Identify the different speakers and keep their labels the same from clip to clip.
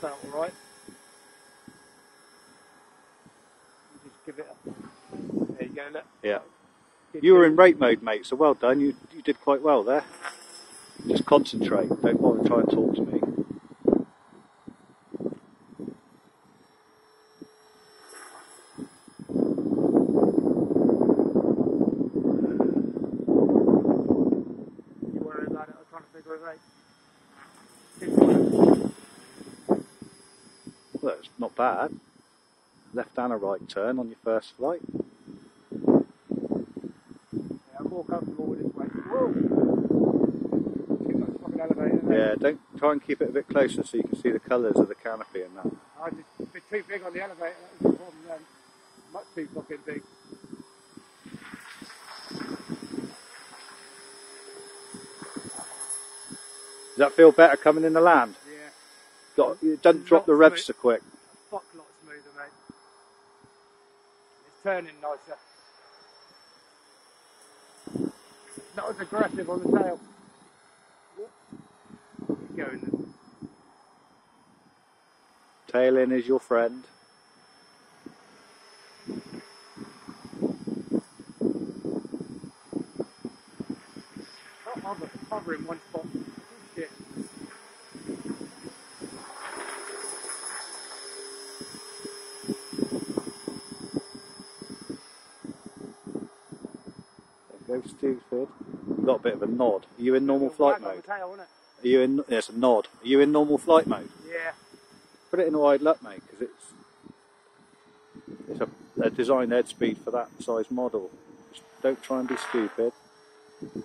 Speaker 1: felt alright. You just give it a. There you go, look.
Speaker 2: Yeah.
Speaker 1: Good
Speaker 2: You were in rate mode, mate, so well done. You you did quite well there. Just concentrate. Don't bother trying to talk to me.
Speaker 1: You worry about it, I was trying to figure it out.
Speaker 2: Well, it's not bad. Left and a right turn on your first flight.
Speaker 1: Yeah, I'm more comfortable with this way. Whoa! Too fucking elevator.
Speaker 2: Yeah, don't try and keep it a bit closer so you can see the colours of the canopy and that.
Speaker 1: I just a bit too big on the elevator, that was the problem then. Much too fucking big.
Speaker 2: Does that feel better coming in the land? Got, you don't drop the revs so quick.
Speaker 1: fuck lot smoother, mate. It's turning nicer. Not as aggressive on the tail. Going.
Speaker 2: Tail in is your friend.
Speaker 1: Not hover, hover in one spot. Shit.
Speaker 2: Go, stupid. You got a bit of a nod. Are you in normal flight mode?
Speaker 1: tail?
Speaker 2: Are you in? Yes, a nod. Are you in normal flight mode?
Speaker 1: Yeah.
Speaker 2: Put it in wide look, mate, because it's it's a, a designed head speed for that size model. Just don't try and be stupid.
Speaker 1: Right,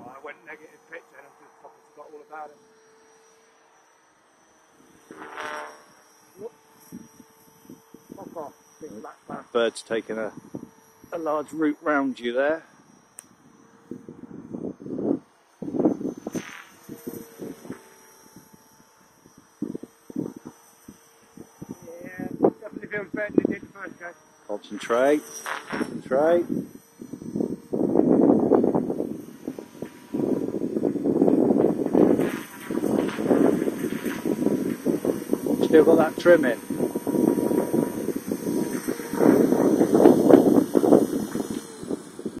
Speaker 1: I went negative pitch then, I just fucking forgot all about it. Whoop. Fuck off, big mm. black bastard.
Speaker 2: Bird's taking a a large route round you there. Concentrate. Concentrate. Still got that trim in.